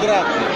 bergerak.